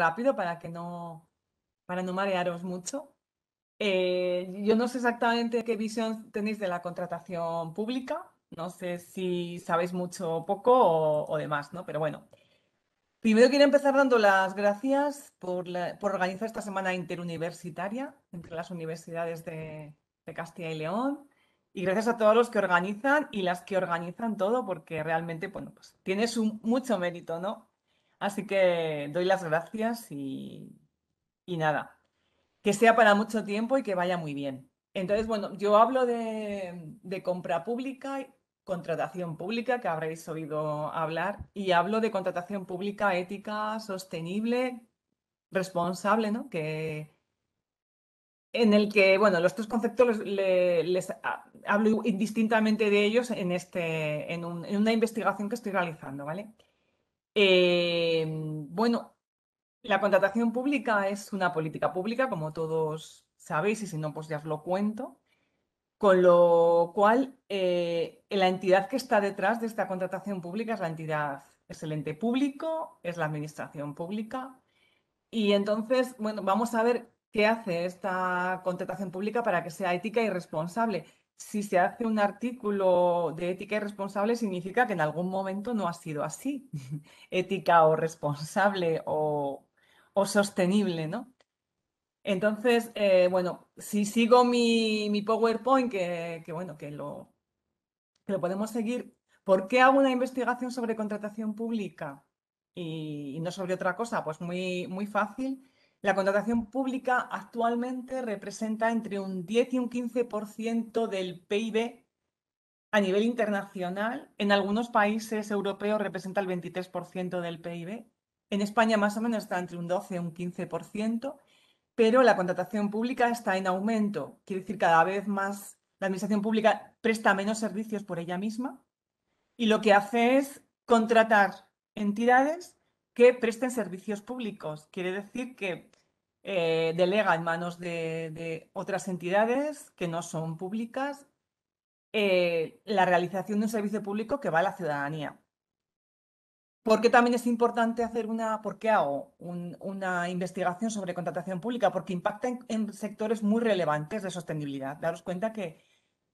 rápido para que no, para no marearos mucho. Eh, yo no sé exactamente qué visión tenéis de la contratación pública, no sé si sabéis mucho o poco o, demás, ¿no? Pero bueno, primero quiero empezar dando las gracias por, organizar esta semana interuniversitaria entre las universidades de, Castilla y León. Y gracias a todos los que organizan y las que organizan todo, porque realmente, bueno, pues tienes mucho mérito, ¿no? Así que doy las gracias y nada que sea para mucho tiempo y que vaya muy bien. Entonces, bueno, yo hablo de, compra pública, contratación pública, que habréis oído hablar, y hablo de contratación pública ética, sostenible, responsable, ¿no? Que, en el que, bueno, los tres conceptos les, hablo indistintamente de ellos en, este, en, una investigación que estoy realizando, ¿vale? Eh, bueno, la contratación pública es una política pública, como todos sabéis, y si no, pues ya os lo cuento. Con lo cual, eh, la entidad que está detrás de esta contratación pública es la entidad, es el ente público, es la administración pública. Y entonces, bueno, vamos a ver qué hace esta contratación pública para que sea ética y responsable. Si se hace un artículo de ética y responsable, significa que en algún momento no ha sido así. ética o responsable o, o sostenible, ¿no? Entonces, eh, bueno, si sigo mi, PowerPoint, que, bueno, que lo, lo podemos seguir, ¿por qué hago una investigación sobre contratación pública y, no sobre otra cosa? Pues muy, muy fácil. La contratación pública actualmente representa entre un 10 y un 15% del PIB a nivel internacional. En algunos países europeos representa el 23% del PIB en España más o menos está entre un 12 y un 15%, pero la contratación pública está en aumento. Quiere decir, cada vez más la administración pública presta menos servicios por ella misma y lo que hace es contratar entidades que presten servicios públicos. Quiere decir que eh, delega en manos de, otras entidades que no son públicas eh, la realización de un servicio público que va a la ciudadanía. ¿Por qué también es importante hacer una, por qué hago una investigación sobre contratación pública? Porque impacta en, sectores muy relevantes de sostenibilidad. Daros cuenta que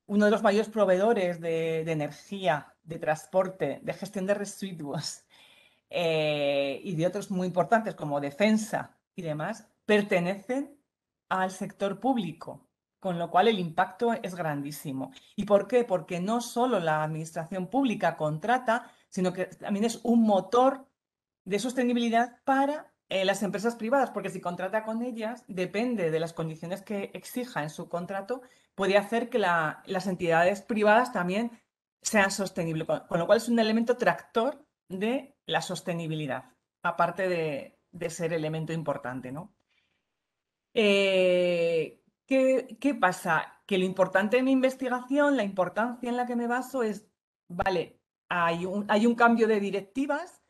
uno de los mayores proveedores de, energía, de transporte, de gestión de residuos eh, y de otros muy importantes como defensa y demás, pertenecen al sector público, con lo cual el impacto es grandísimo. ¿Y por qué? Porque no solo la administración pública contrata, sino que también es un motor de sostenibilidad para eh, las empresas privadas, porque si contrata con ellas, depende de las condiciones que exija en su contrato, puede hacer que las entidades privadas también sean sostenibles, con, lo cual es un elemento tractor de la sostenibilidad, aparte de, ser elemento importante. ¿no? Eh, ¿qué, ¿Qué pasa? Que lo importante de mi investigación, la importancia en la que me baso es, vale, hay un, cambio de directivas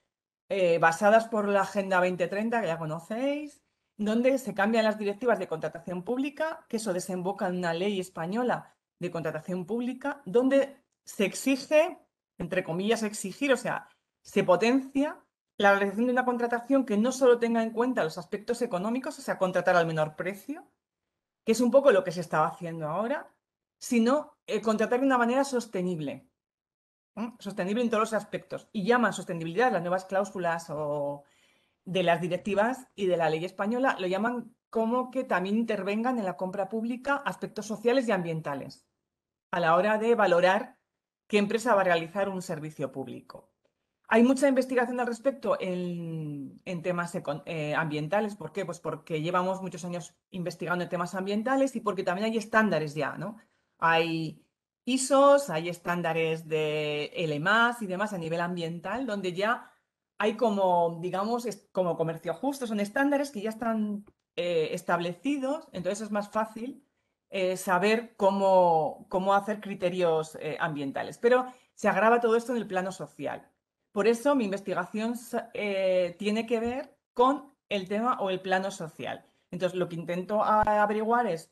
eh, basadas por la Agenda 2030, que ya conocéis, donde se cambian las directivas de contratación pública, que eso desemboca en una ley española de contratación pública, donde se exige, entre comillas, exigir, o sea, se potencia la realización de una contratación que no solo tenga en cuenta los aspectos económicos, o sea, contratar al menor precio, que es un poco lo que se estaba haciendo ahora, sino eh, contratar de una manera sostenible sostenible en todos los aspectos. Y llaman sostenibilidad las nuevas cláusulas o de las directivas y de la ley española, lo llaman como que también intervengan en la compra pública aspectos sociales y ambientales a la hora de valorar qué empresa va a realizar un servicio público. Hay mucha investigación al respecto en, temas eh, ambientales. ¿Por qué? Pues porque llevamos muchos años investigando en temas ambientales y porque también hay estándares ya, ¿no? Hay ISOs, hay estándares de L+, y demás a nivel ambiental, donde ya hay como, digamos, como comercio justo, son estándares que ya están eh, establecidos, entonces es más fácil eh, saber cómo, cómo, hacer criterios ambientales. Pero se agrava todo esto en el plano social. Por eso mi investigación tiene que ver con el tema o el plano social. Entonces, lo que intento averiguar es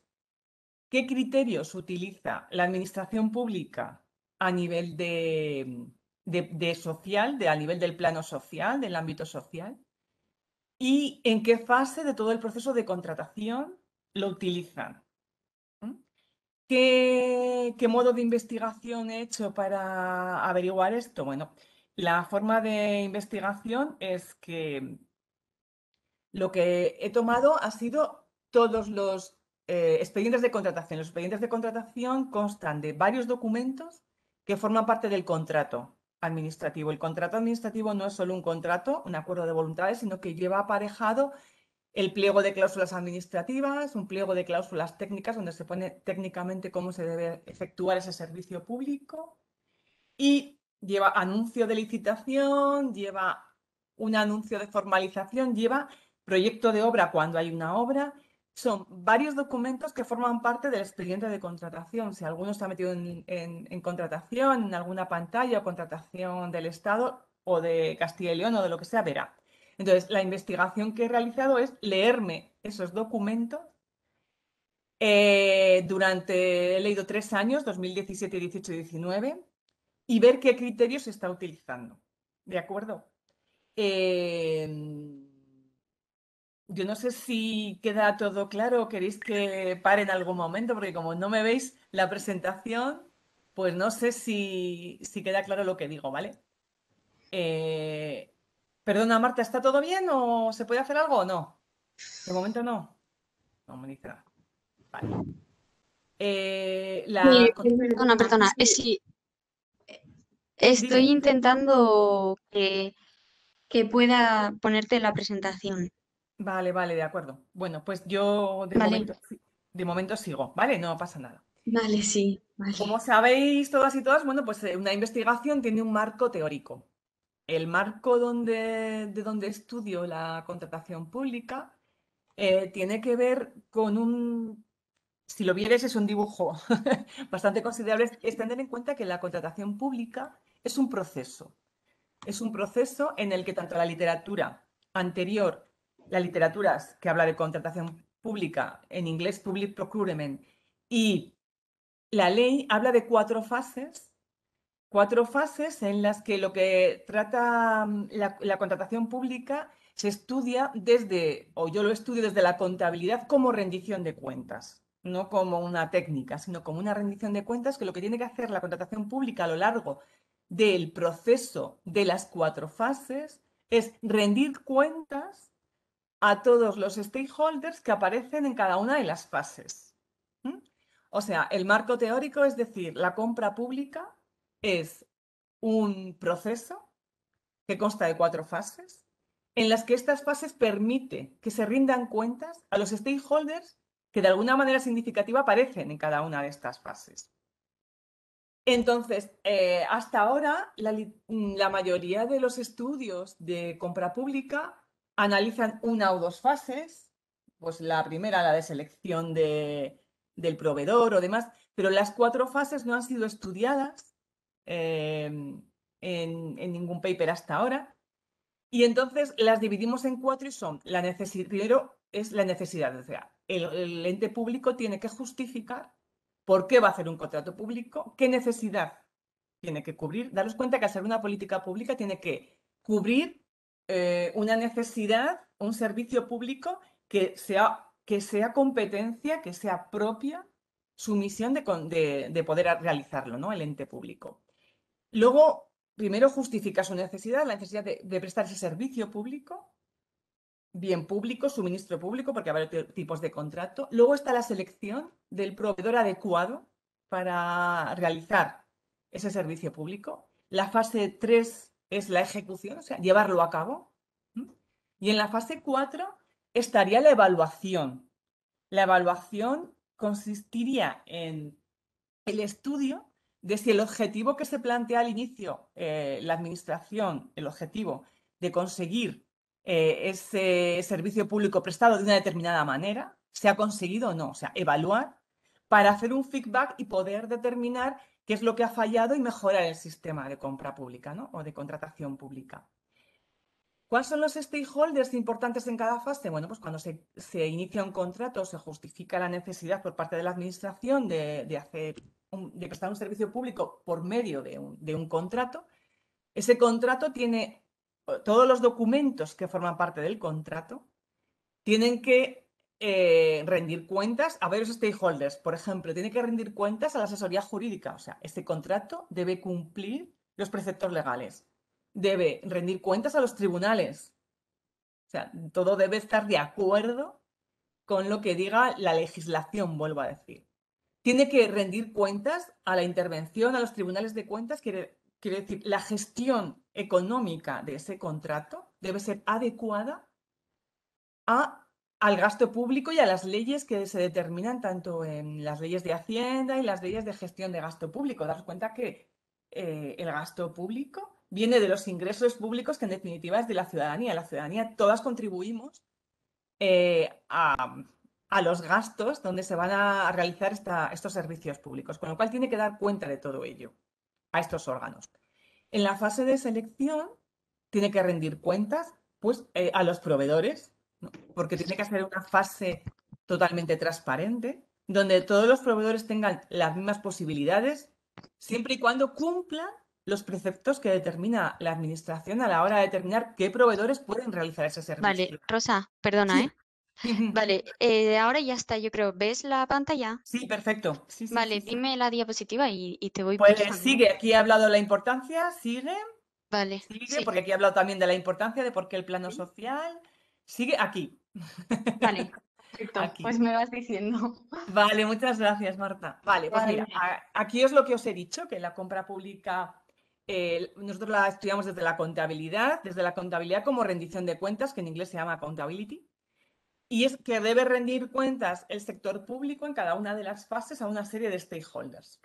¿Qué criterios utiliza la administración pública a nivel de, social, de, a nivel del plano social, del ámbito social? y en qué fase de todo el proceso de contratación lo utilizan. ¿Qué, ¿Qué, modo de investigación he hecho para averiguar esto? Bueno, la forma de investigación es que lo que he tomado ha sido todos los eh, expedientes de contratación. Los expedientes de contratación constan de varios documentos que forman parte del contrato administrativo. El contrato administrativo no es solo un contrato, un acuerdo de voluntades, sino que lleva aparejado el pliego de cláusulas administrativas, un pliego de cláusulas técnicas donde se pone técnicamente cómo se debe efectuar ese servicio público y lleva anuncio de licitación, lleva un anuncio de formalización, lleva proyecto de obra cuando hay una obra. Son varios documentos que forman parte del expediente de contratación. Si alguno está metido en, contratación, en alguna pantalla o contratación del Estado o de Castilla y León o de lo que sea, verá. Entonces, la investigación que he realizado es leerme esos documentos. Eh, durante, he leído tres años, 2017, 18 y 19, y ver qué criterios se está utilizando. ¿De acuerdo? Eh, yo no sé si queda todo claro o queréis que pare en algún momento, porque como no me veis la presentación, pues no sé si, queda claro lo que digo, ¿vale? Eh, perdona, Marta, ¿está todo bien o se puede hacer algo o no? De momento no. No me dice nada. Vale. Eh, perdona, perdona. sí. Estoy intentando que, que pueda ponerte la presentación. Vale, vale, de acuerdo. Bueno, pues yo de momento, de momento sigo, ¿vale? No pasa nada. Vale, sí, Como sabéis todas y todas, bueno, pues eh, una investigación tiene un marco teórico. El marco donde, de donde estudio la contratación pública eh, tiene que ver con un, si lo vieres es un dibujo bastante considerable, es tener en cuenta que la contratación pública es un proceso. Es un proceso en el que tanto la literatura anterior la literatura que habla de contratación pública, en inglés Public Procurement, y la ley habla de cuatro fases, cuatro fases en las que lo que trata mm, la, contratación pública se estudia desde, o yo lo estudio desde la contabilidad como rendición de cuentas, no como una técnica, sino como una rendición de cuentas que lo que tiene que hacer la contratación pública a lo largo del proceso de las cuatro fases es rendir cuentas a todos los stakeholders que aparecen en cada una de las fases. O sea, el marco teórico, es decir, la compra pública es un proceso que consta de cuatro fases, en las que estas fases permite que se rindan cuentas a los stakeholders que de alguna manera significativa aparecen en cada una de estas fases. Entonces, eh, hasta ahora, la, mayoría de los estudios de compra pública analizan una o dos fases, pues la primera, la de selección de, del proveedor o demás, pero las cuatro fases no han sido estudiadas em, en, ningún paper hasta ahora. Y entonces las dividimos en cuatro y son la primero es la necesidad, o sea, el, ente público tiene que justificar por qué va a hacer un contrato público, qué necesidad tiene que cubrir. Daros cuenta que hacer una política pública tiene que cubrir eh, una necesidad, un servicio público que sea, que sea competencia, que sea propia su misión de, de, poder realizarlo, ¿no? El ente público. Luego, primero justifica su necesidad, la necesidad de, de, prestar ese servicio público, bien público, suministro público, porque hay varios tipos de contrato. Luego está la selección del proveedor adecuado para realizar ese servicio público. La fase 3 es la ejecución, o sea, llevarlo a cabo. Y en la fase 4 estaría la evaluación. La evaluación consistiría en el estudio de si el objetivo que se plantea al inicio, eh, la administración, el objetivo de conseguir eh, ese servicio público prestado de una determinada manera, se ha conseguido o no. O sea, evaluar para hacer un feedback y poder determinar qué es lo que ha fallado y mejorar el sistema de compra pública ¿no? o de contratación pública. ¿Cuáles son los stakeholders importantes en cada fase? Bueno, pues cuando se, inicia un contrato, se justifica la necesidad por parte de la administración de, hacer de prestar un servicio público por medio de un, contrato. Ese contrato tiene todos los documentos que forman parte del contrato tienen que eh, rendir cuentas a varios stakeholders. Por ejemplo, tiene que rendir cuentas a la asesoría jurídica. O sea, este contrato debe cumplir los preceptos legales. Debe rendir cuentas a los tribunales. O sea, todo debe estar de acuerdo con lo que diga la legislación, vuelvo a decir. Tiene que rendir cuentas a la intervención, a los tribunales de cuentas, quiere, quiere decir, la gestión económica de ese contrato debe ser adecuada a, al gasto público y a las leyes que se determinan tanto en las leyes de Hacienda y las leyes de gestión de gasto público. Daros cuenta que eh, el gasto público viene de los ingresos públicos que en definitiva es de la ciudadanía. La ciudadanía todas contribuimos eh, a, los gastos donde se van a realizar estos servicios públicos, con lo cual tiene que dar cuenta de todo ello a estos órganos. En la fase de selección tiene que rendir cuentas pues, eh, a los proveedores, porque tiene que ser una fase totalmente transparente, donde todos los proveedores tengan las mismas posibilidades, siempre y cuando cumplan los preceptos que determina la administración a la hora de determinar qué proveedores pueden realizar ese servicio. Vale, Rosa, perdona, ¿eh? Vale, eh, ahora ya está, yo creo. ¿Ves la pantalla? Sí, perfecto. vale, dime la diapositiva y, te voy Pues sigue, aquí he hablado de la importancia, sigue. Vale. Sigue, porque aquí he hablado también de la importancia de por qué el plano social. Sigue aquí. Vale, perfecto. Pues me vas diciendo. Vale, muchas gracias, Marta. Vale, pues mira, aquí es lo que os he dicho, que la compra pública eh, nosotros la estudiamos desde la contabilidad, desde la contabilidad como rendición de cuentas, que en inglés se llama accountability, y es que debe rendir cuentas el sector público en cada una de las fases a una serie de stakeholders.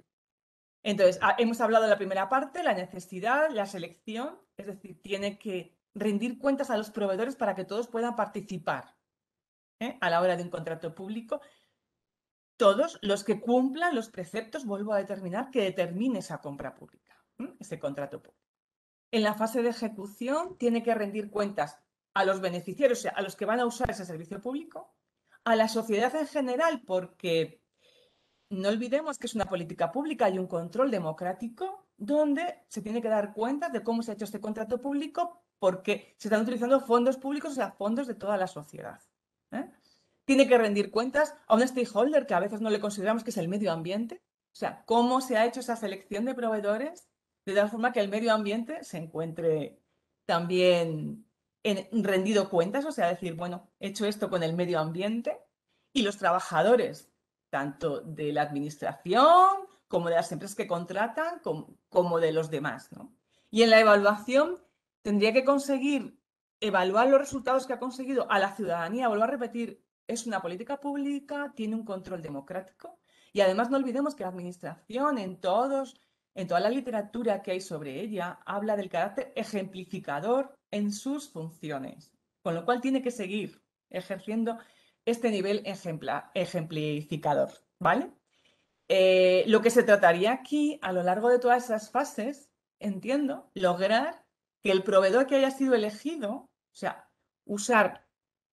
Entonces, ah, hemos hablado de la primera parte, la necesidad, la selección, es decir, tiene que rendir cuentas a los proveedores para que todos puedan participar ¿eh? a la hora de un contrato público. Todos los que cumplan los preceptos, vuelvo a determinar, que determine esa compra pública ese contrato público. En la fase de ejecución tiene que rendir cuentas a los beneficiarios, o sea, a los que van a usar ese servicio público, a la sociedad en general, porque no olvidemos que es una política pública y un control democrático donde se tiene que dar cuenta de cómo se ha hecho este contrato público porque se están utilizando fondos públicos, o sea, fondos de toda la sociedad. ¿eh? Tiene que rendir cuentas a un stakeholder que a veces no le consideramos que es el medio ambiente, o sea, cómo se ha hecho esa selección de proveedores de tal forma que el medio ambiente se encuentre también en rendido cuentas, o sea, decir, bueno, he hecho esto con el medio ambiente y los trabajadores, tanto de la administración como de las empresas que contratan, como, de los demás. ¿no? Y en la evaluación tendría que conseguir evaluar los resultados que ha conseguido a la ciudadanía, vuelvo a repetir, es una política pública, tiene un control democrático y además no olvidemos que la administración en todos en toda la literatura que hay sobre ella, habla del carácter ejemplificador en sus funciones, con lo cual tiene que seguir ejerciendo este nivel ejemplificador, ¿vale? Eh, lo que se trataría aquí, a lo largo de todas esas fases, entiendo, lograr que el proveedor que haya sido elegido, o sea, usar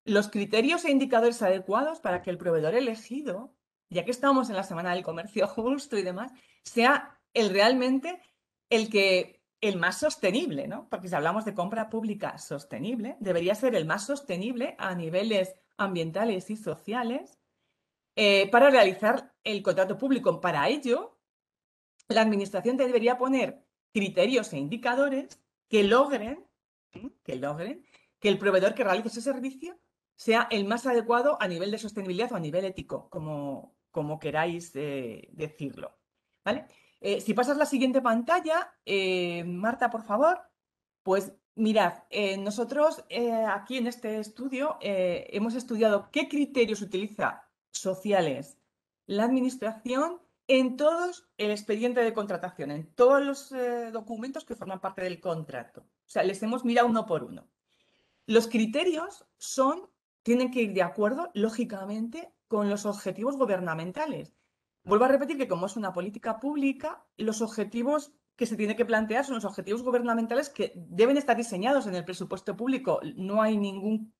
los criterios e indicadores adecuados para que el proveedor elegido, ya que estamos en la Semana del Comercio Justo y demás, sea el realmente el que el más sostenible, ¿no? Porque si hablamos de compra pública sostenible, debería ser el más sostenible a niveles ambientales y sociales eh, para realizar el contrato público. Para ello, la administración debería poner criterios e indicadores que logren, que logren que el proveedor que realice ese servicio sea el más adecuado a nivel de sostenibilidad o a nivel ético, como, como queráis eh, decirlo. ¿Vale? Eh, si pasas la siguiente pantalla, eh, Marta, por favor, pues mirad, eh, nosotros aquí en este estudio hemos estudiado qué criterios utiliza sociales la administración en todos el expediente de contratación, en todos los documentos que forman parte del contrato. O sea, les hemos mirado uno por uno. Los criterios son, tienen que ir de acuerdo, lógicamente, con los objetivos gubernamentales. Vuelvo a repetir que como es una política pública, los objetivos que se tiene que plantear son los objetivos gubernamentales que deben estar diseñados en el presupuesto público. No hay ningún,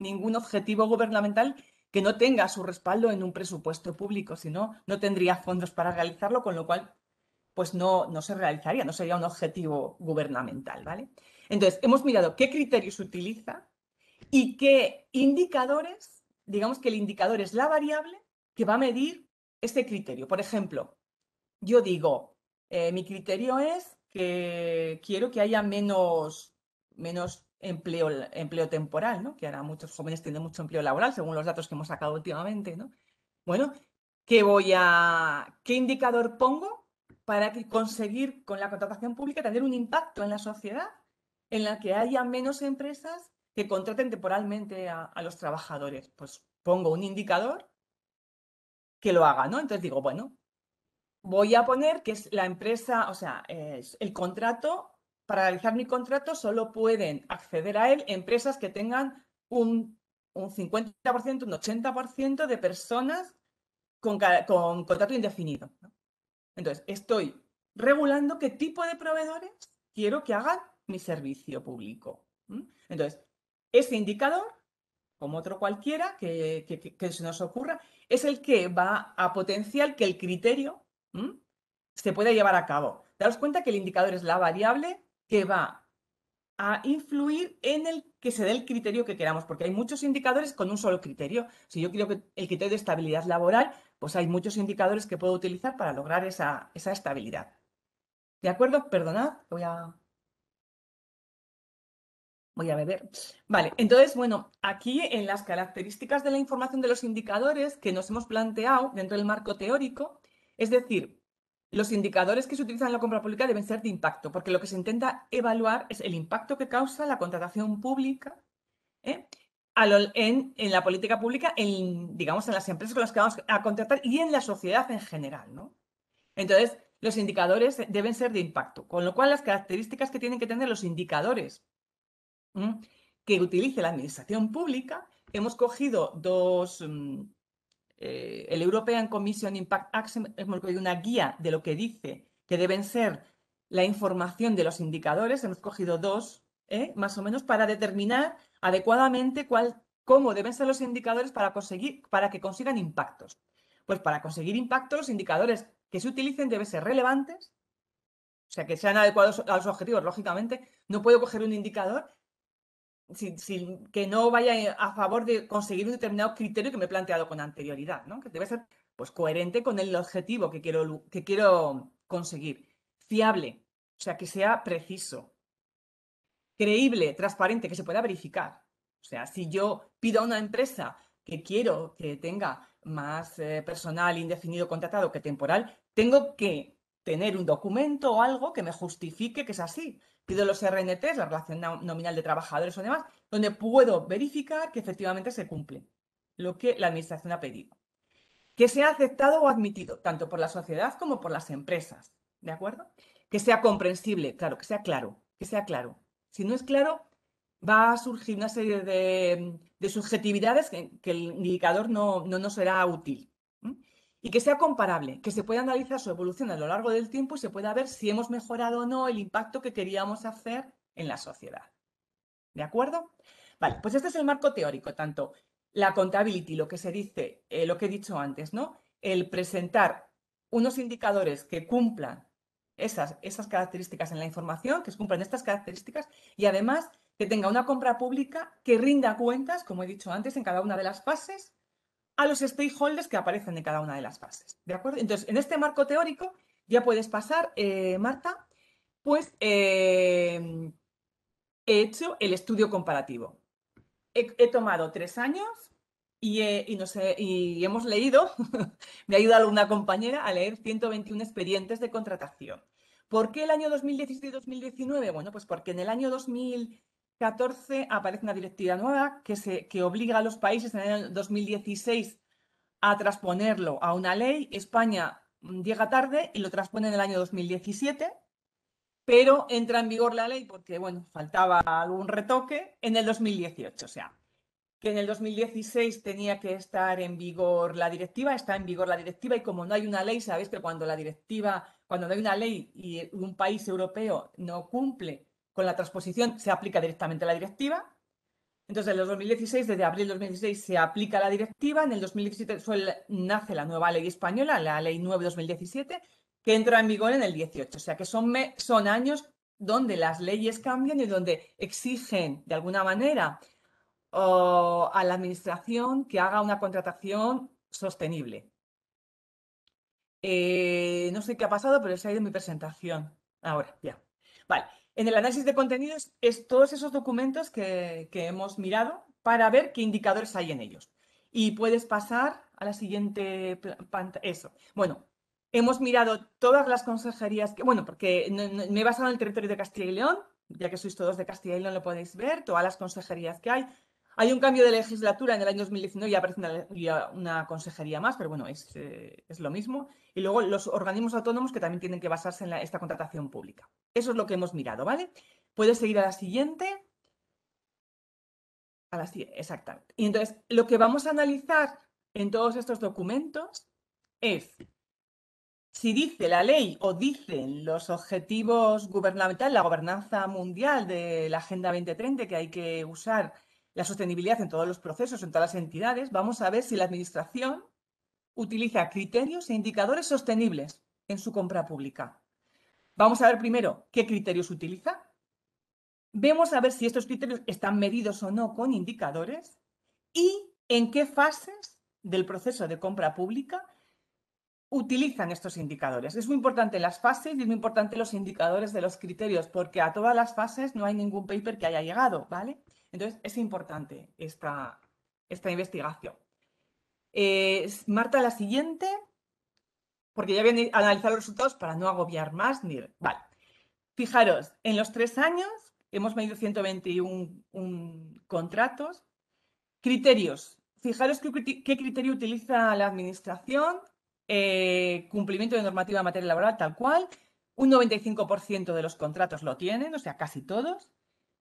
ningún objetivo gubernamental que no tenga su respaldo en un presupuesto público, si no, no tendría fondos para realizarlo, con lo cual pues no, no se realizaría, no sería un objetivo gubernamental, ¿vale? Entonces, hemos mirado qué criterios utiliza y qué indicadores, digamos que el indicador es la variable que va a medir este criterio. Por ejemplo, yo digo, eh, mi criterio es que quiero que haya menos, menos empleo, empleo temporal, ¿no? Que ahora muchos jóvenes tienen mucho empleo laboral, según los datos que hemos sacado últimamente, ¿no? Bueno, ¿qué voy a, qué indicador pongo para conseguir con la contratación pública tener un impacto en la sociedad en la que haya menos empresas que contraten temporalmente a, los trabajadores? Pues pongo un indicador que lo haga, ¿no? Entonces digo, bueno, voy a poner que es la empresa, o sea, el contrato para realizar mi contrato solo pueden acceder a él empresas que tengan un, un 50%, un 80% de personas con, contrato indefinido. Entonces, estoy regulando qué tipo de proveedores quiero que hagan mi servicio público. Entonces, ese indicador, como otro cualquiera que, se nos ocurra, es el que va a potenciar que el criterio se pueda llevar a cabo. Daos cuenta que el indicador es la variable que va a influir en el que se dé el criterio que queramos, porque hay muchos indicadores con un solo criterio. Si yo quiero que el criterio de estabilidad laboral, pues hay muchos indicadores que puedo utilizar para lograr esa, esa estabilidad. ¿De acuerdo? Perdonad, voy a... Voy a beber. Vale, entonces, bueno, aquí en las características de la información de los indicadores que nos hemos planteado dentro del marco teórico, es decir, los indicadores que se utilizan en la compra pública deben ser de impacto, porque lo que se intenta evaluar es el impacto que causa la contratación pública ¿eh? en, la política pública, en, digamos, en las empresas con las que vamos a contratar y en la sociedad en general. ¿no? Entonces, los indicadores deben ser de impacto, con lo cual las características que tienen que tener los indicadores que utilice la administración pública, hemos cogido dos, mm, eh, el European Commission Impact Action hemos cogido una guía de lo que dice que deben ser la información de los indicadores. Hemos cogido dos, ¿eh? más o menos, para determinar adecuadamente cuál, cómo deben ser los indicadores para, conseguir, para que consigan impactos. Pues para conseguir impactos, los indicadores que se utilicen deben ser relevantes, o sea, que sean adecuados a los objetivos, lógicamente. No puedo coger un indicador sin, que no vaya a favor de conseguir un determinado criterio que me he planteado con anterioridad, ¿no? Que debe ser pues, coherente con el objetivo que quiero, que quiero conseguir. Fiable, o sea, que sea preciso. Creíble, transparente, que se pueda verificar. O sea, si yo pido a una empresa que quiero que tenga más eh, personal indefinido contratado que temporal, tengo que tener un documento o algo que me justifique que es así pido los RNTs, la relación nominal de trabajadores o demás, donde puedo verificar que efectivamente se cumple lo que la administración ha pedido. Que sea aceptado o admitido, tanto por la sociedad como por las empresas. ¿De acuerdo? Que sea comprensible, claro, que sea claro, que sea claro. Si no es claro, va a surgir una serie de, subjetividades que, el indicador no, no nos será útil y que sea comparable, que se pueda analizar su evolución a lo largo del tiempo y se pueda ver si hemos mejorado o no el impacto que queríamos hacer en la sociedad. ¿De acuerdo? Vale, pues este es el marco teórico, tanto la contability, lo que se dice, eh, lo que he dicho antes, ¿no? El presentar unos indicadores que cumplan esas, esas características en la información, que cumplan estas características y además que tenga una compra pública que rinda cuentas, como he dicho antes, en cada una de las fases a los stakeholders que aparecen en cada una de las fases. ¿De acuerdo? Entonces, en este marco teórico ya puedes pasar, eh, Marta, pues eh, he hecho el estudio comparativo. He, tomado tres años y, y hemos leído, me ha ayudado una compañera a leer 121 expedientes de contratación. ¿Por qué el año 2017 y 2019? Bueno, pues porque en el año 2000 14 aparece una directiva nueva que, se, que obliga a los países en el 2016 a transponerlo a una ley. España llega tarde y lo transpone en el año 2017, pero entra en vigor la ley porque, bueno, faltaba algún retoque en el 2018. O sea, que en el 2016 tenía que estar en vigor la directiva, está en vigor la directiva y como no hay una ley, sabéis que cuando la directiva, cuando no hay una ley y un país europeo no cumple con la transposición se aplica directamente la directiva. Entonces, en el 2016, desde abril de 2016, se aplica la directiva. En el 2017 nace la nueva ley española, la ley 9-2017, que entra en vigor en el 18. O sea que son, son años donde las leyes cambian y donde exigen de alguna manera a la administración que haga una contratación sostenible. Eh, no sé qué ha pasado, pero se ha ido mi presentación. Ahora, ya. Vale. En el análisis de contenidos es todos esos documentos que, hemos mirado para ver qué indicadores hay en ellos. Y puedes pasar a la siguiente pantalla. Eso. Bueno, hemos mirado todas las consejerías que, bueno, porque me he basado en el territorio de Castilla y León, ya que sois todos de Castilla y León, lo podéis ver, todas las consejerías que hay. Hay un cambio de legislatura en el año 2019 y aparece una, consejería más, pero bueno, eh, es, lo mismo. Y luego los organismos autónomos que también tienen que basarse en esta contratación pública. Eso es lo que hemos mirado, ¿vale? Puedes seguir a la siguiente. A la siguiente, exactamente. Y entonces, lo que vamos a analizar en todos estos documentos es si dice la ley o dicen los objetivos gubernamentales, la gobernanza mundial de la Agenda 2030, que hay que usar la sostenibilidad en todos los procesos, en todas las entidades, vamos a ver si la Administración utiliza criterios e indicadores sostenibles en su compra pública. Vamos a ver primero qué criterios utiliza. Vemos a ver si estos criterios están medidos o no con indicadores y en qué fases del proceso de compra pública utilizan estos indicadores. Es muy importante las fases y es muy importante los indicadores de los criterios, porque a todas las fases no hay ningún paper que haya llegado, ¿vale? Entonces, es importante esta, esta investigación. Eh, Marta, la siguiente, porque ya voy a analizar los resultados para no agobiar más. Vale. Fijaros, en los tres años hemos medido 121 contratos. Criterios. Fijaros qué, criterio utiliza la Administración. Eh, cumplimiento de normativa en materia laboral, tal cual. Un 95% de los contratos lo tienen, o sea, casi todos.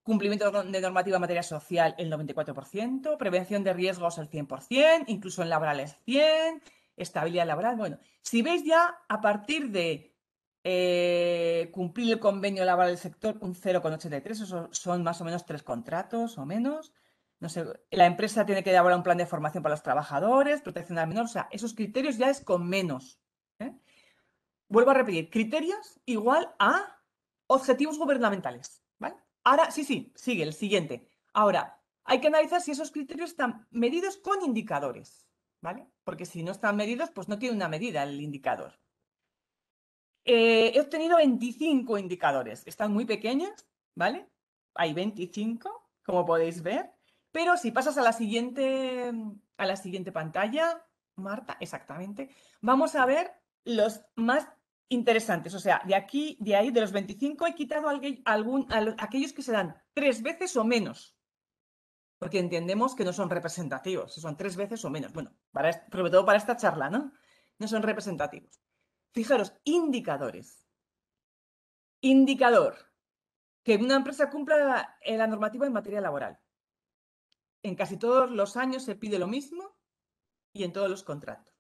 Cumplimiento de normativa en materia social, el 94%. Prevención de riesgos, el 100%. Incluso en laborales, 100%. Estabilidad laboral. Bueno, si veis ya, a partir de eh, cumplir el convenio laboral del sector, un 0,83, eso son más o menos tres contratos o menos. No sé, la empresa tiene que elaborar un plan de formación para los trabajadores, protección al menor, o sea, esos criterios ya es con menos. ¿eh? Vuelvo a repetir, criterios igual a objetivos gubernamentales. Ahora, sí, sí, sigue el siguiente. Ahora, hay que analizar si esos criterios están medidos con indicadores, ¿vale? Porque si no están medidos, pues no tiene una medida el indicador. Eh, he obtenido 25 indicadores. Están muy pequeños, ¿vale? Hay 25, como podéis ver. Pero si pasas a la siguiente, a la siguiente pantalla, Marta, exactamente, vamos a ver los más interesantes. O sea, de aquí, de ahí, de los 25 he quitado algún, aquellos que se dan tres veces o menos. Porque entendemos que no son representativos, son tres veces o menos. Bueno, para, sobre todo para esta charla, ¿no? No son representativos. Fijaros, indicadores. Indicador. Que una empresa cumpla la normativa en materia laboral. En casi todos los años se pide lo mismo y en todos los contratos.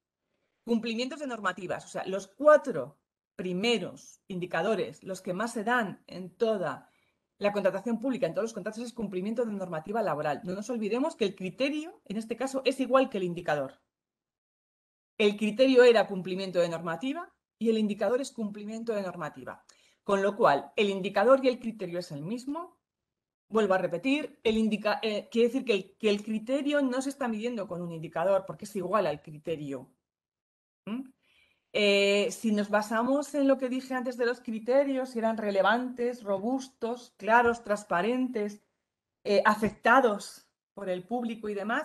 Cumplimientos de normativas. O sea, los cuatro primeros indicadores, los que más se dan en toda la contratación pública, en todos los contratos, es cumplimiento de normativa laboral. No nos olvidemos que el criterio, en este caso, es igual que el indicador. El criterio era cumplimiento de normativa y el indicador es cumplimiento de normativa. Con lo cual, el indicador y el criterio es el mismo. Vuelvo a repetir, el indica eh, quiere decir que el, que el, criterio no se está midiendo con un indicador porque es igual al criterio. Eh, si nos basamos en lo que dije antes de los criterios, si eran relevantes, robustos, claros, transparentes, eh, aceptados por el público y demás,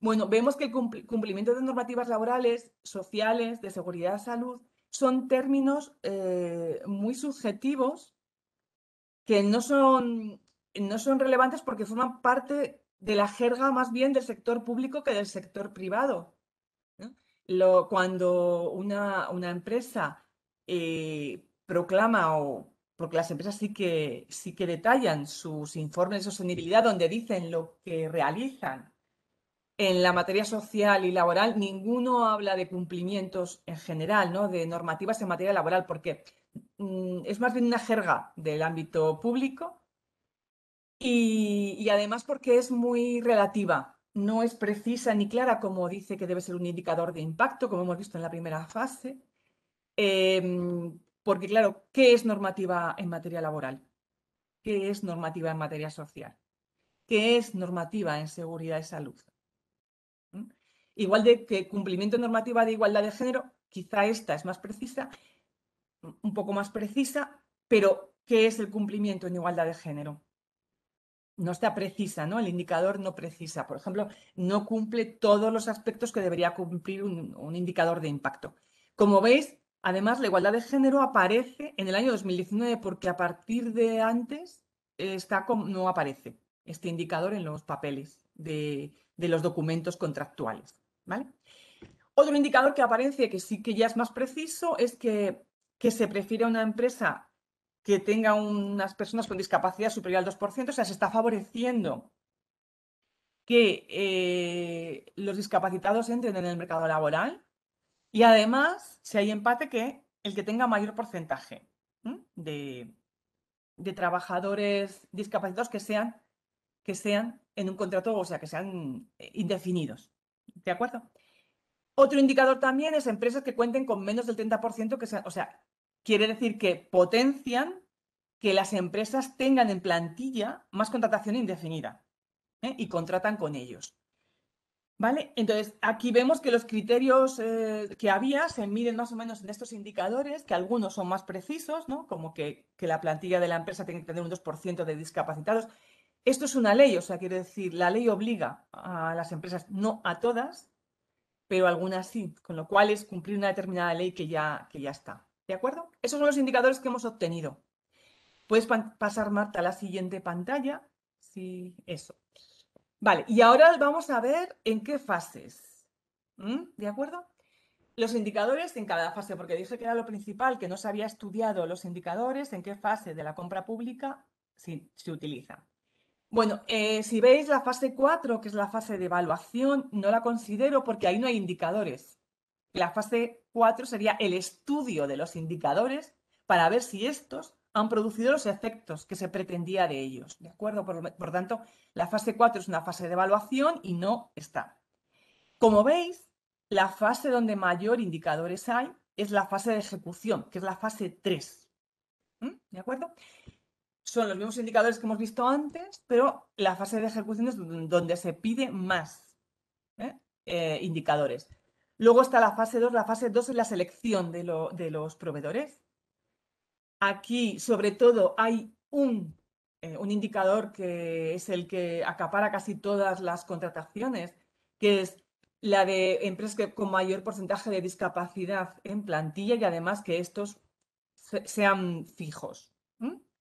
bueno, vemos que el cumplimiento de normativas laborales, sociales, de seguridad, salud, son términos eh, muy subjetivos que no son, no son relevantes porque forman parte de la jerga más bien del sector público que del sector privado cuando una, empresa eh, proclama o porque las empresas sí que, sí que detallan sus informes de sostenibilidad donde dicen lo que realizan en la materia social y laboral, ninguno habla de cumplimientos en general, ¿no? de normativas en materia laboral, porque mm, es más bien una jerga del ámbito público y además porque es muy relativa no es precisa ni clara como dice que debe ser un indicador de impacto, como hemos visto en la primera fase. Em, Porque, claro, ¿qué es normativa en materia laboral? ¿Qué es normativa en materia social? ¿Qué es normativa en seguridad y salud? ¿Mm? Igual de que cumplimiento normativa de igualdad de género, quizá esta es más precisa, un poco más precisa, pero ¿qué es el cumplimiento en igualdad de género? No está precisa, ¿no? El indicador no precisa. Por ejemplo, no cumple todos los aspectos que debería cumplir un, indicador de impacto. Como veis, además, la igualdad de género aparece en el año 2019 porque a partir de antes está, no aparece este indicador en los papeles de, los documentos contractuales. ¿vale? Otro indicador que aparece, que sí que ya es más preciso, es que, que se prefiere una empresa que tenga unas personas con discapacidad superior al 2%, o sea, se está favoreciendo que eh, los discapacitados entren en el mercado laboral y además, si hay empate, que el que tenga mayor porcentaje de, de, trabajadores discapacitados que sean, que sean en un contrato, o sea, que sean eh, indefinidos. ¿De acuerdo? Otro indicador también es empresas que cuenten con menos del 30% que sean, o sea, quiere decir que potencian que las empresas tengan en plantilla más contratación indefinida ¿eh? y contratan con ellos. ¿Vale? Entonces, aquí vemos que los criterios eh, que había se miden más o menos en estos indicadores, que algunos son más precisos, ¿no? como que, la plantilla de la empresa tiene que tener un 2% de discapacitados. Esto es una ley, o sea, quiere decir, la ley obliga a las empresas, no a todas, pero algunas sí, con lo cual es cumplir una determinada ley que ya, que ya está. ¿De acuerdo? Esos son los indicadores que hemos obtenido. Puedes pasar, Marta, a la siguiente pantalla. Sí, eso. Vale, y ahora vamos a ver en qué fases. ¿De acuerdo? Los indicadores en cada fase, porque dije que era lo principal, que no se había estudiado los indicadores, en qué fase de la compra pública se utiliza. Bueno, eh, si veis la fase 4, que es la fase de evaluación, no la considero porque ahí no hay indicadores. La fase 4 sería el estudio de los indicadores para ver si estos han producido los efectos que se pretendía de ellos. ¿De acuerdo? Por, tanto, la fase 4 es una fase de evaluación y no está. Como veis, la fase donde mayor indicadores hay es la fase de ejecución, que es la fase 3. ¿Mm? ¿De acuerdo? son los mismos indicadores que hemos visto antes, pero la fase de ejecución es donde se pide más ¿eh? Eh, indicadores. Luego está la fase 2. La fase 2 es la selección de, los proveedores. Aquí, sobre todo, hay un, eh, un, indicador que es el que acapara casi todas las contrataciones, que es la de empresas con mayor porcentaje de discapacidad en plantilla y además que estos sean fijos.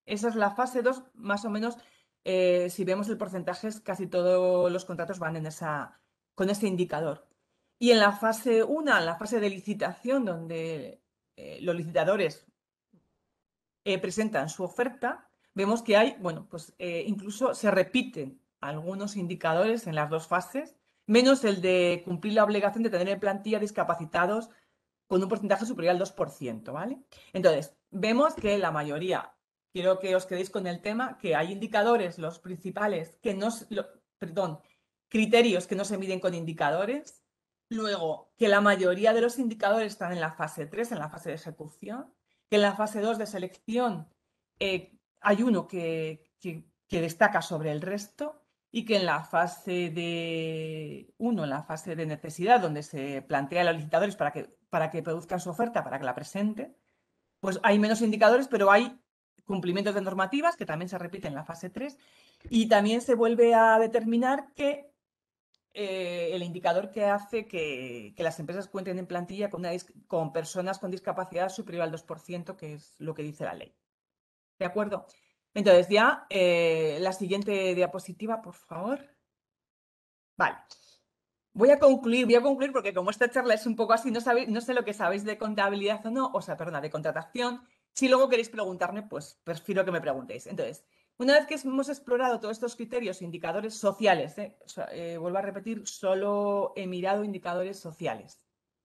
Esa es la fase 2, más o menos, eh, si vemos el porcentaje, casi todos los contratos van en esa, con ese indicador. Y en la fase 1, en la fase de licitación, donde eh, los licitadores eh, presentan su oferta, vemos que hay, bueno, pues incluso se repiten algunos indicadores en las dos fases, menos el de cumplir la obligación de tener en plantilla discapacitados con un porcentaje superior al 2%, ¿vale? Entonces, vemos que la mayoría quiero que os quedéis con el tema, que hay indicadores, los principales, que no, perdón, criterios que no se miden con indicadores. Luego, que la mayoría de los indicadores están en la fase 3, en la fase de ejecución. Que en la fase 2 de selección eh, hay uno que, que, destaca sobre el resto. Y que en la fase de 1, en la fase de necesidad, donde se plantea a los licitadores para que, para que produzcan su oferta, para que la presenten, pues hay menos indicadores, pero hay cumplimientos de normativas, que también se repite en la fase 3, y también se vuelve a determinar que eh, el indicador que hace que, las empresas cuenten en plantilla con, personas con discapacidad superior al 2%, que es lo que dice la ley. ¿De acuerdo? Entonces, ya eh, la siguiente diapositiva, por favor. Vale. Voy a concluir, voy a concluir porque como esta charla es un poco así, no, sabéis, no sé lo que sabéis de contabilidad o no, o sea, perdona, de contratación, si luego queréis preguntarme, pues prefiero que me preguntéis. Entonces, una vez que hemos explorado todos estos criterios, indicadores sociales, ¿eh? Eh, vuelvo a repetir, solo he mirado indicadores sociales,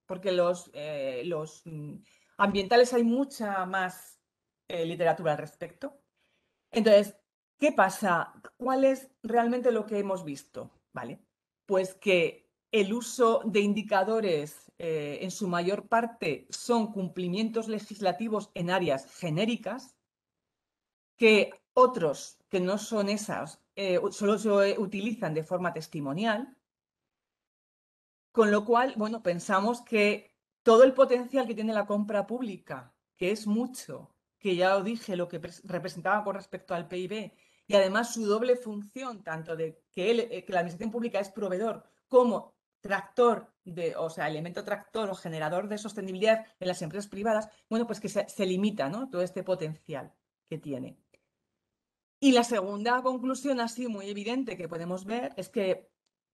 porque los, eh, los mm, ambientales hay mucha más literatura al respecto. Entonces, ¿qué pasa? ¿Cuál es realmente lo que hemos visto? ¿Vale? Pues que el uso de indicadores en su mayor parte son cumplimientos legislativos en áreas genéricas, que otros que no son esas eh, solo se utilizan de forma testimonial, con lo cual, bueno, pensamos que todo el potencial que tiene la compra pública, que es mucho, que ya os dije lo que representaba con respecto al PIB, y además su doble función, tanto de que, eh, que la administración pública es proveedor como tractor, de, o sea, elemento tractor o generador de sostenibilidad en las empresas privadas, bueno, pues que se, limita ¿no? todo este potencial que tiene. Y la segunda conclusión así muy evidente que podemos ver es que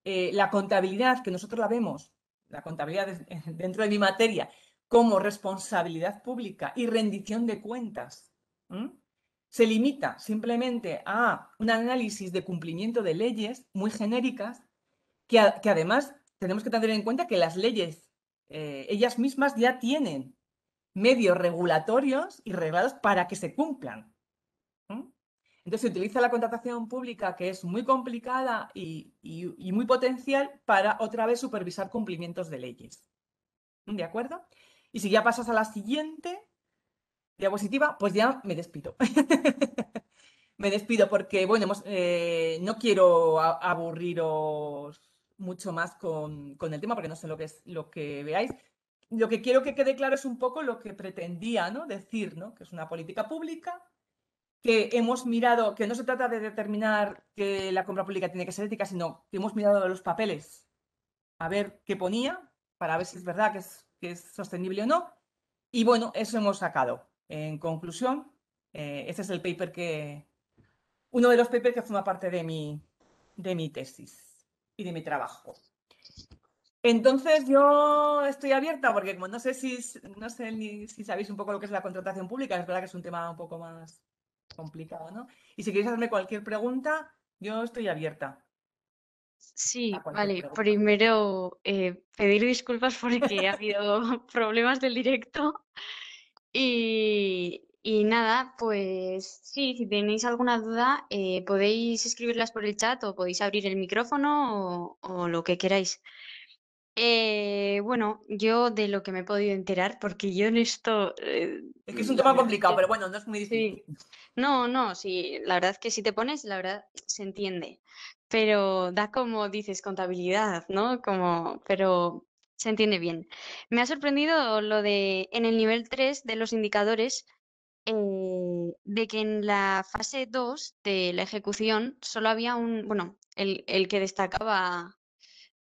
eh, la contabilidad, que nosotros la vemos, la contabilidad dentro de mi materia, como responsabilidad pública y rendición de cuentas, se limita simplemente a un análisis de cumplimiento de leyes muy genéricas que, que además tenemos que tener en cuenta que las leyes, eh, ellas mismas ya tienen medios regulatorios y reglados para que se cumplan. Entonces se utiliza la contratación pública, que es muy complicada y, muy potencial, para otra vez supervisar cumplimientos de leyes. ¿De acuerdo? Y si ya pasas a la siguiente diapositiva, pues ya me despido. me despido porque, bueno, eh, no quiero aburriros mucho más con, el tema, porque no sé lo que es lo que veáis. Lo que quiero que quede claro es un poco lo que pretendía ¿no? decir, ¿no? que es una política pública, que hemos mirado, que no se trata de determinar que la compra pública tiene que ser ética, sino que hemos mirado los papeles a ver qué ponía, para ver si es verdad que es, sostenible o no. Y bueno, eso hemos sacado. En conclusión, eh, este es el paper que, uno de los papers que forma parte de mi, de mi tesis y de mi trabajo. Entonces yo estoy abierta porque como no sé si no sé ni si sabéis un poco lo que es la contratación pública, es verdad que es un tema un poco más complicado, ¿no? Y si queréis hacerme cualquier pregunta, yo estoy abierta. Sí, vale. Primero eh, pedir disculpas porque ha habido problemas del directo y, y nada, pues sí, si tenéis alguna duda, eh, podéis escribirlas por el chat o podéis abrir el micrófono o, lo que queráis. Eh, bueno, yo de lo que me he podido enterar, porque yo en esto... Eh, es que es un tema complicado, pero bueno, no es muy difícil. No, no, sí, la verdad es que si te pones, la verdad se entiende, pero da como dices contabilidad, ¿no? Como, pero se entiende bien. Me ha sorprendido lo de en el nivel 3 de los indicadores eh, de que en la fase 2 de la ejecución solo había un, bueno, el, que destacaba,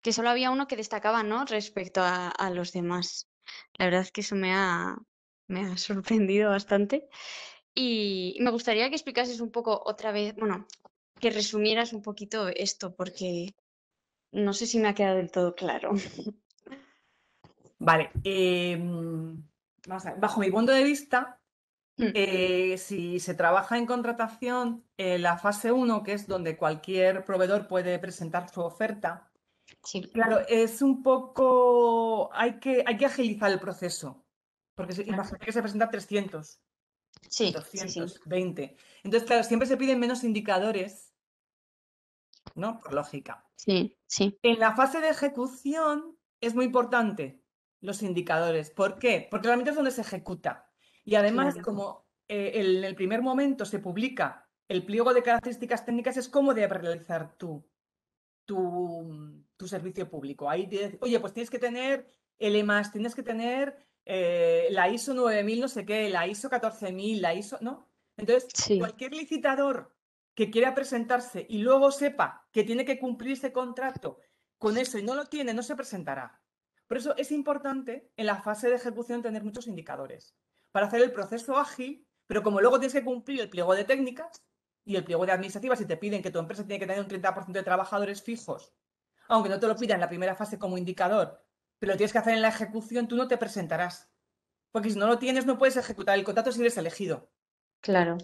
que solo había uno que destacaba, ¿no? Respecto a, los demás. La verdad es que eso me ha, me ha sorprendido bastante. Y, me gustaría que explicases un poco otra vez, bueno, que resumieras un poquito esto, porque no sé si me ha quedado del todo claro. Vale. Em, bajo mi punto de vista, Mm. Eh, si se trabaja en contratación, en la fase 1, que es donde cualquier proveedor puede presentar su oferta, sí. claro, es un poco, hay que, hay que agilizar el proceso, porque imagínate que se presenta 300, sí, 220. Entonces, claro, siempre se piden menos indicadores, ¿no? Por lógica. Sí, sí. En la fase de ejecución es muy importante los indicadores. ¿Por qué? Porque realmente es donde se ejecuta. Y además, como eh, en el primer momento se publica el pliego de características técnicas, es cómo debes realizar tú tu, tu servicio público. Ahí, oye, pues tienes que tener el EMAS, tienes que tener eh, la ISO 9000, no sé qué, la ISO 14000, la ISO, ¿no? Entonces, cualquier licitador que quiera presentarse y luego sepa que tiene que cumplir ese contrato con eso y no lo tiene, no se presentará. Por eso es importante en la fase de ejecución tener muchos indicadores para hacer el proceso ágil, pero como luego tienes que cumplir el pliego de técnicas y el pliego de administrativas y te piden que tu empresa tiene que tener un 30% de trabajadores fijos, aunque no te lo pidan en la primera fase como indicador, pero lo tienes que hacer en la ejecución, tú no te presentarás. Porque si no lo tienes, no puedes ejecutar el contrato si eres elegido. Claro,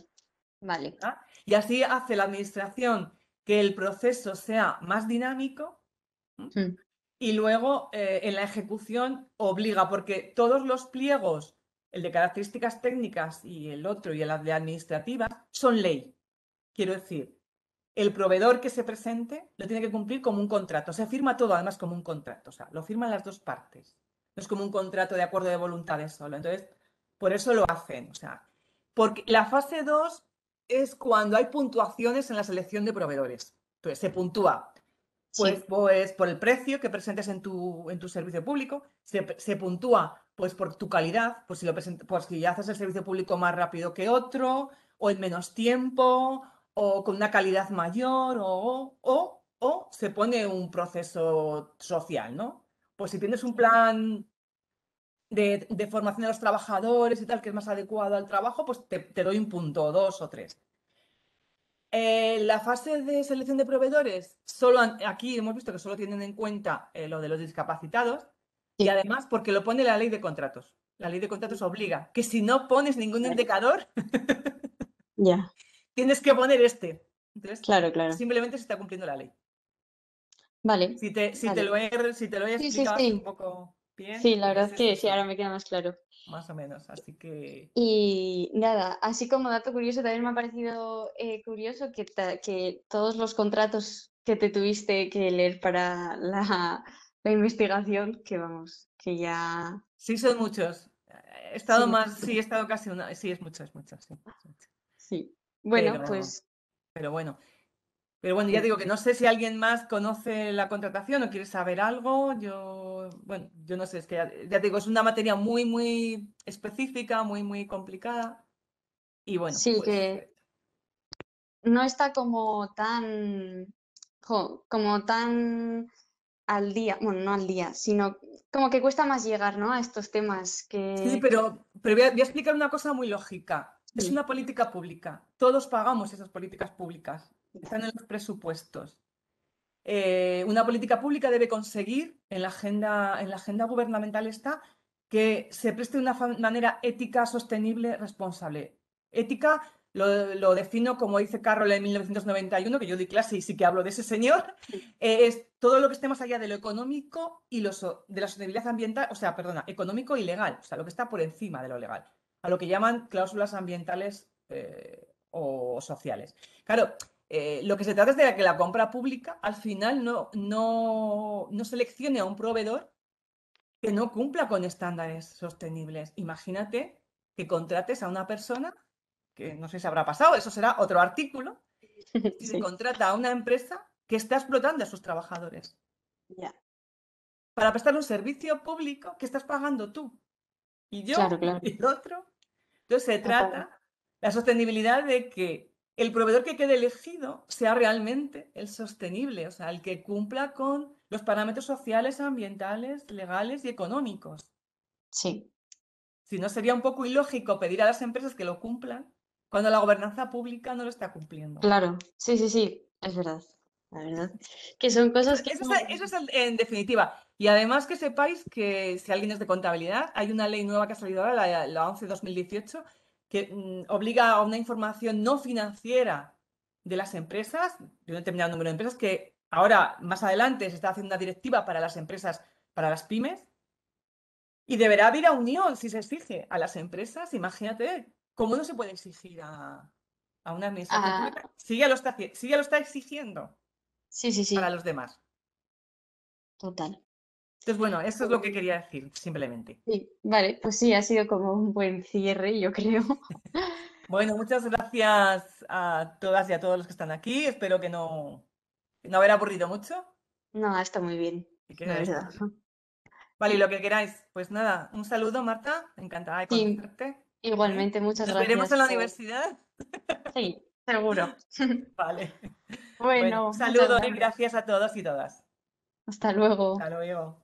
vale. ¿Ah? Y así hace la administración que el proceso sea más dinámico hmm. y luego eh, en la ejecución obliga, porque todos los pliegos el de características técnicas y el otro y el de administrativas son ley. Quiero decir, el proveedor que se presente lo tiene que cumplir como un contrato. Se firma todo además como un contrato, o sea, lo firman las dos partes. No es como un contrato de acuerdo de voluntades solo. Entonces, por eso lo hacen. O sea, porque la fase 2 es cuando hay puntuaciones en la selección de proveedores. Entonces, se puntúa pues, pues por el precio que presentes en tu, en tu servicio público, se, se puntúa pues por tu calidad, pues si, lo pues si haces el servicio público más rápido que otro, o en menos tiempo, o con una calidad mayor, o, o, o se pone un proceso social, ¿no? Pues si tienes un plan de, de, formación de los trabajadores y tal, que es más adecuado al trabajo, pues te, te doy un punto, dos o tres. Eh, la fase de selección de proveedores, solo aquí hemos visto que solo tienen en cuenta eh, lo de los discapacitados y además porque lo pone la ley de contratos. La ley de contratos obliga que si no pones ningún indicador, ya. Tienes que poner este. Entonces, claro, claro. Simplemente se está cumpliendo la ley. Vale. Si te, si te, lo, he, si te lo he explicado un poco bien. Sí, la verdad es que sí, ahora me queda más claro más o menos, así que... Y nada, así como dato curioso, también me ha parecido eh, curioso que, que todos los contratos que te tuviste que leer para la, la, investigación, que vamos, que ya... Sí, son muchos. He estado más, sí, he estado casi una... Sí, es mucho, es mucho, sí. Sí, bueno, pues... Pero bueno, pero bueno, ya digo que no sé si alguien más conoce la contratación o quiere saber algo. Yo, bueno, yo no sé, es que ya, digo, es una materia muy, muy específica, muy, muy complicada. Y bueno. Sí, pues, que eh, no está como tan, como tan al día, bueno, no al día, sino como que cuesta más llegar, ¿no? A estos temas que... Sí, pero, pero voy, a, explicar una cosa muy lógica. Es una política pública. Todos pagamos esas políticas públicas están en los presupuestos. Eh, una política pública debe conseguir, en la agenda, en la agenda gubernamental está, que se preste de una manera ética, sostenible, responsable. Ética lo, defino como dice Carroll en 1991, que yo di clase y sí que hablo de ese señor, eh, es todo lo que esté más allá de lo económico y lo de la sostenibilidad ambiental, o sea, perdona, económico y legal, o sea, lo que está por encima de lo legal, a lo que llaman cláusulas ambientales eh, o sociales. Claro, eh, lo que se trata es de que la compra pública al final no, no, no seleccione a un proveedor que no cumpla con estándares sostenibles. Imagínate que contrates a una persona, que no sé si habrá pasado, eso será otro artículo, si se contrata a una empresa que está explotando a sus trabajadores. Para prestar un servicio público que estás pagando tú. Y yo y el otro. Entonces se trata la sostenibilidad de que el proveedor que quede elegido sea realmente el sostenible, o sea, el que cumpla con los parámetros sociales, ambientales, legales y económicos. Sí. Si no, sería un poco ilógico pedir a las empresas que lo cumplan cuando la gobernanza pública no lo está cumpliendo. Claro, sí, sí, sí, es verdad. La verdad. Que son cosas que... Eso, es, en definitiva. Y además que sepáis que si alguien es de contabilidad, hay una ley nueva que ha salido ahora, la, la 11-2018, que mm, obliga a una información no financiera de las empresas, de un determinado número de empresas, que ahora, más adelante, se está haciendo una directiva para las empresas, para las pymes, y deberá haber a unión si se exige a las empresas. Imagínate, ¿cómo no se puede exigir a, una administración ah. pública? Sí ya, lo está, sí ya lo está exigiendo sí, sí, sí. para los demás. Total. Entonces, bueno, eso es lo que quería decir, simplemente. Sí, vale, pues sí, ha sido como un buen cierre, yo creo. Bueno, muchas gracias a todas y a todos los que están aquí. Espero que no, no haber aburrido mucho. No, está muy bien. Vale, y lo que queráis. Pues nada, un saludo, Marta. Encantada de conocerte. igualmente, muchas gracias. Nos veremos en la universidad. Sí, seguro. Vale. Bueno, un saludo y gracias a todos y todas. Hasta luego. Hasta luego.